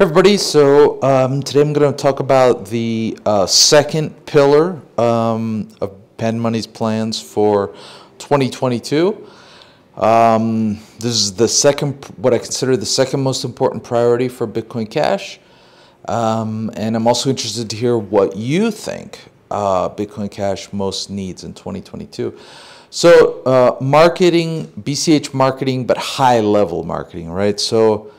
Hey everybody, so um, today I'm going to talk about the uh, second pillar um, of Panmoni's plans for 2022. Um, this is the second, what I consider the second most important priority for Bitcoin Cash. Um, and I'm also interested to hear what you think uh, Bitcoin Cash most needs in 2022. So, uh, marketing, BCH marketing, but high level marketing, right? So,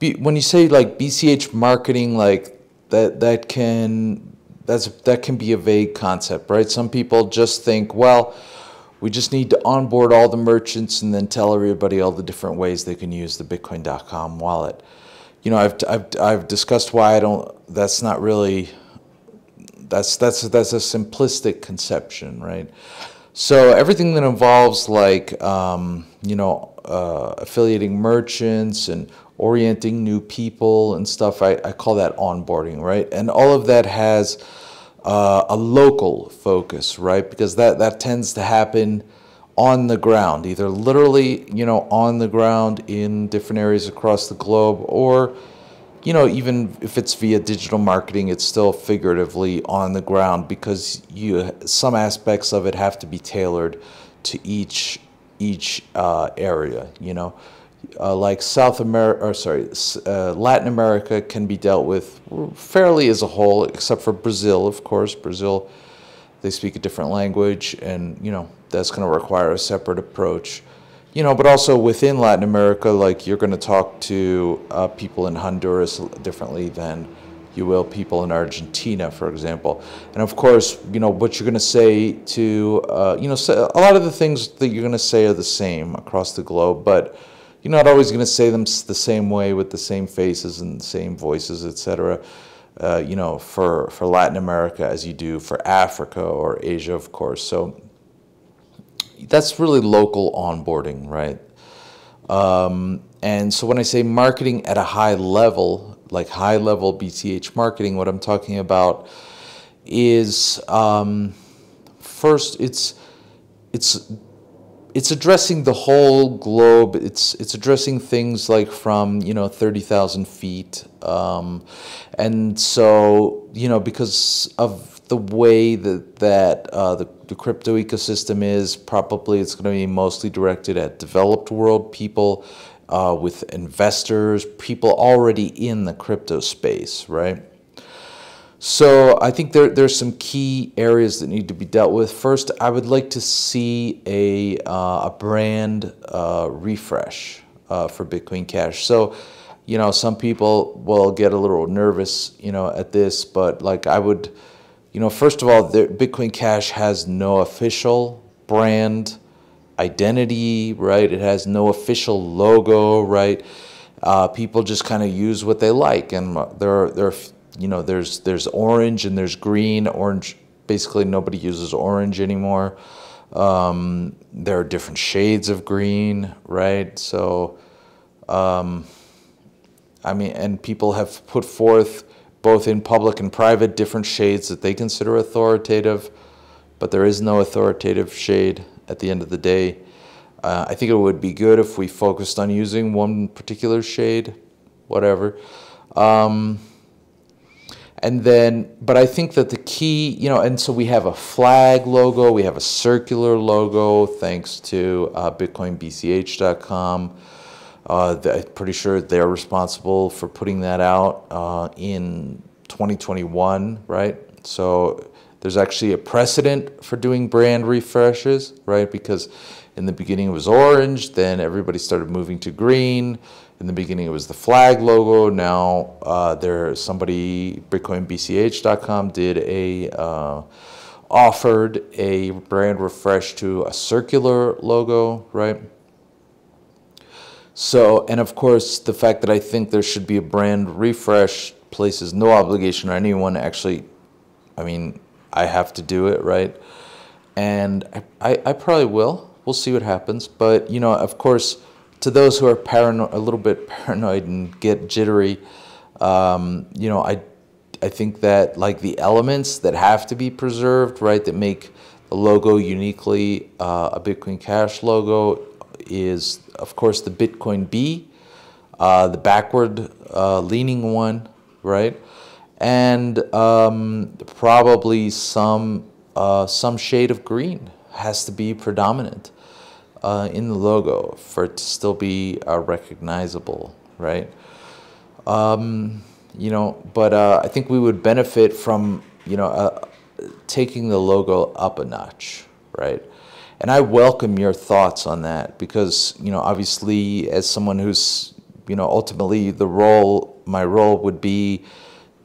when you say like BCH marketing, like that, that can, that's, that can be a vague concept, right? Some people just think, well, we just need to onboard all the merchants and then tell everybody all the different ways they can use the Bitcoin.com wallet. You know, I've, I've, I've discussed why I don't, that's not really, that's, that's, that's a simplistic conception, right? So everything that involves like, um, you know, uh, affiliating merchants and orienting new people and stuff, I, I call that onboarding, right? And all of that has uh, a local focus, right? Because that, that tends to happen on the ground, either literally, you know, on the ground in different areas across the globe, or, you know, even if it's via digital marketing, it's still figuratively on the ground because you some aspects of it have to be tailored to each each uh, area, you know uh, like South America, or sorry, uh, Latin America can be dealt with fairly as a whole, except for Brazil, of course. Brazil, they speak a different language, and you know that's going to require a separate approach. You know, but also within Latin America, like you're going to talk to uh, people in Honduras differently than you will people in Argentina, for example. And of course, you know what you're going to say to, uh, you know, a lot of the things that you're going to say are the same across the globe, but you're not always going to say them the same way with the same faces and the same voices, etc. Uh, you know, for, for Latin America as you do for Africa or Asia, of course. So that's really local onboarding, right? Um, and so when I say marketing at a high level, like high level BCH marketing, what I'm talking about is um, first it's it's it's addressing the whole globe. It's it's addressing things like from you know thirty thousand feet, um, and so you know because of the way that that uh, the, the crypto ecosystem is, probably it's going to be mostly directed at developed world people, uh, with investors, people already in the crypto space, right? So I think there, there's some key areas that need to be dealt with. First, I would like to see a, uh, a brand uh, refresh uh, for Bitcoin Cash. So, you know, some people will get a little nervous, you know, at this, but like I would, you know, first of all, the, Bitcoin Cash has no official brand identity, right? It has no official logo, right? Uh, people just kind of use what they like, and there are, there are you know, there's there's orange and there's green. Orange, basically nobody uses orange anymore. Um, there are different shades of green, right? So, um, I mean, and people have put forth both in public and private different shades that they consider authoritative, but there is no authoritative shade at the end of the day. Uh, I think it would be good if we focused on using one particular shade, whatever. Um, and then, but I think that the key, you know, and so we have a flag logo, we have a circular logo, thanks to uh, BitcoinBCH.com. Uh, I'm pretty sure they're responsible for putting that out uh, in 2021, right? So there's actually a precedent for doing brand refreshes, right? Because in the beginning it was orange, then everybody started moving to green. In the beginning, it was the flag logo. Now, uh, there somebody BitcoinBCH.com did a uh, offered a brand refresh to a circular logo, right? So, and of course, the fact that I think there should be a brand refresh places no obligation on anyone. Actually, I mean, I have to do it, right? And I, I, I probably will. We'll see what happens. But you know, of course to those who are paranoid, a little bit paranoid and get jittery, um, you know, I, I think that like the elements that have to be preserved, right, that make the logo uniquely uh, a Bitcoin Cash logo is, of course, the Bitcoin B. uh, the backward uh, leaning one, right? And um, probably some uh, some shade of green has to be predominant uh, in the logo for it to still be uh, recognizable, right? Um, you know, but uh, I think we would benefit from you know uh, taking the logo up a notch, right? And I welcome your thoughts on that because you know obviously as someone who's you know ultimately the role my role would be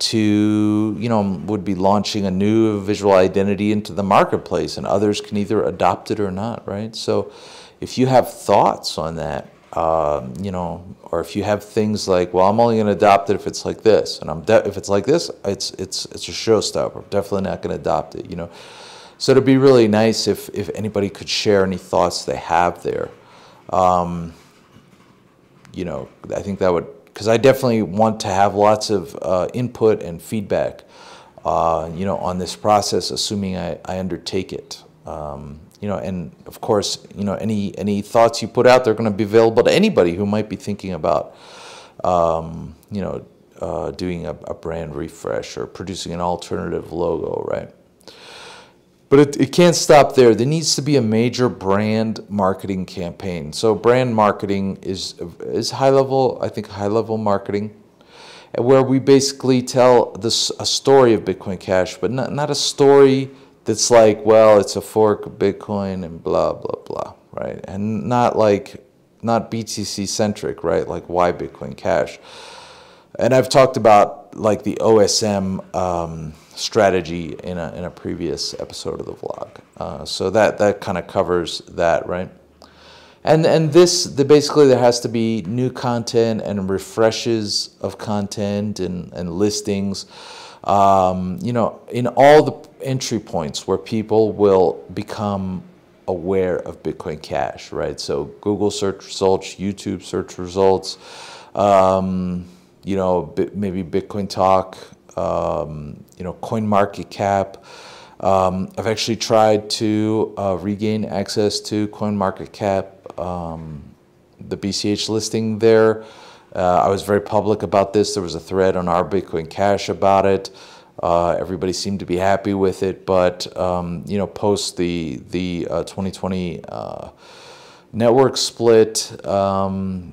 to you know would be launching a new visual identity into the marketplace and others can either adopt it or not right? So if you have thoughts on that um, you know or if you have things like well i'm only going to adopt it if it's like this and i'm if it's like this it's it's it's a showstopper. I'm definitely not going to adopt it you know? So it'd be really nice if if anybody could share any thoughts they have there. Um, you know i think that would because I definitely want to have lots of uh, input and feedback, uh, you know, on this process, assuming I, I undertake it. Um, you know, and of course, you know, any any thoughts you put out, they're going to be available to anybody who might be thinking about, um, you know, uh, doing a, a brand refresh or producing an alternative logo, right? But it, it can't stop there. There needs to be a major brand marketing campaign. So brand marketing is is high level, I think high level marketing, where we basically tell this a story of Bitcoin Cash, but not, not a story that's like, well, it's a fork of Bitcoin and blah blah blah, right? And not like not BTC centric, right? Like why Bitcoin Cash. And I've talked about like the OSM um, strategy in a, in a previous episode of the vlog. Uh, so that, that kind of covers that, right? And, and this, the, basically there has to be new content and refreshes of content and, and listings, um, you know, in all the entry points where people will become aware of Bitcoin Cash, right? So Google search results, YouTube search results, um, you know, maybe Bitcoin Talk, um, you know, Coin Market Cap. Um, I've actually tried to uh, regain access to Coin Market Cap, um, the BCH listing there. Uh, I was very public about this. There was a thread on our Bitcoin Cash about it. Uh, everybody seemed to be happy with it, but um, you know, post the the uh, 2020 uh, network split, um,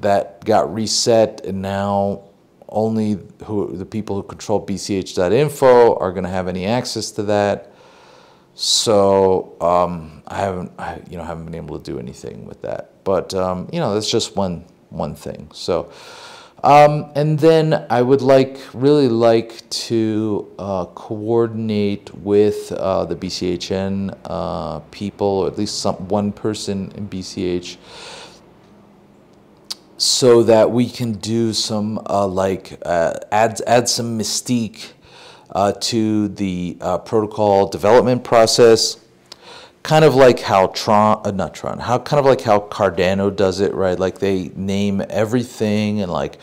that got reset, and now only who the people who control bch.info are going to have any access to that. So um, I haven't, I, you know, haven't been able to do anything with that. But um, you know, that's just one one thing. So, um, and then I would like, really like to uh, coordinate with uh, the BCHN uh, people, or at least some one person in BCH so that we can do some uh, like uh, add add some mystique uh, to the uh, protocol development process. Kind of like how Tron, uh, not Tron, how kind of like how Cardano does it, right? Like they name everything and like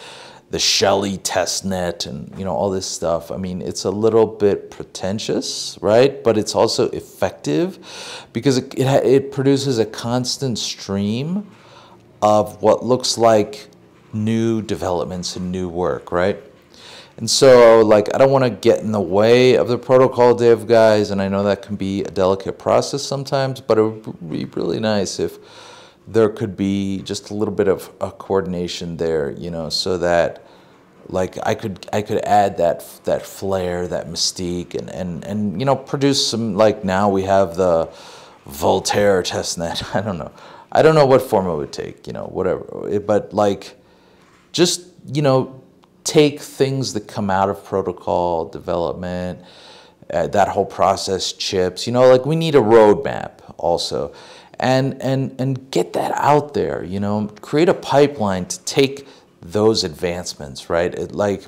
the Shelley testnet and you know all this stuff. I mean, it's a little bit pretentious, right? But it's also effective because it, it, it produces a constant stream of what looks like new developments and new work, right? And so, like, I don't want to get in the way of the protocol dev guys, and I know that can be a delicate process sometimes, but it would be really nice if there could be just a little bit of a coordination there, you know, so that like I could I could add that that flair, that mystique, and and and you know produce some like now we have the Voltaire testnet. I don't know. I don't know what form it would take, you know, whatever. But like, just, you know, take things that come out of protocol development, uh, that whole process chips, you know, like we need a roadmap also. And, and, and get that out there, you know, create a pipeline to take those advancements, right? It, like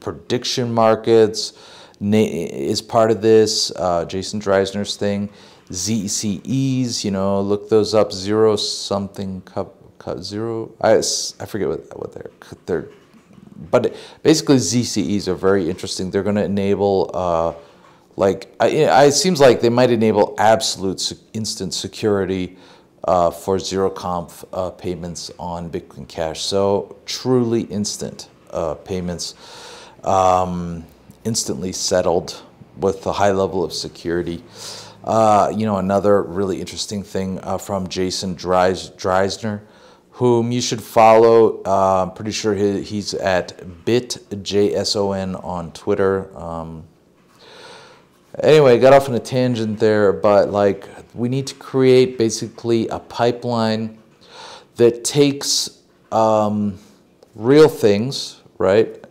prediction markets is part of this, uh, Jason Dreyzehner's thing ZCEs, you know, look those up, zero something, cup, cup zero, I, I forget what, what they're, they're, but basically ZCEs are very interesting. They're going to enable, uh, like, I, it seems like they might enable absolute instant security uh, for zero conf uh, payments on Bitcoin Cash. So truly instant uh, payments, um, instantly settled with a high level of security. Uh, you know, another really interesting thing uh, from Jason Dries, Dreyzehner, whom you should follow. Uh, I'm pretty sure he, he's at bitjson on Twitter. Um, anyway, got off on a tangent there, but like we need to create basically a pipeline that takes um, real things, right,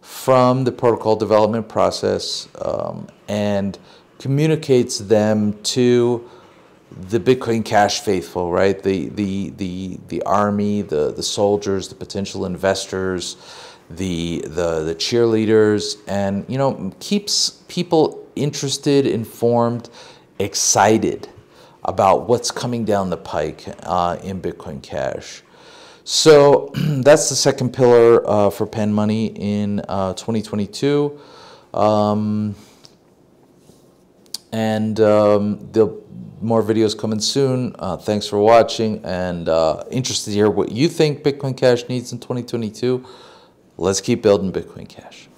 from the protocol development process um, and communicates them to the Bitcoin Cash faithful, right? The the the the army, the the soldiers, the potential investors, the the the cheerleaders, and you know keeps people interested, informed, excited about what's coming down the pike uh, in Bitcoin Cash. So that's the second pillar uh, for Panmoni in uh, 2022. Um, and um, there'll more videos coming soon. Uh, thanks for watching and uh, interested to hear what you think Bitcoin Cash needs in 2022. Let's keep building Bitcoin Cash.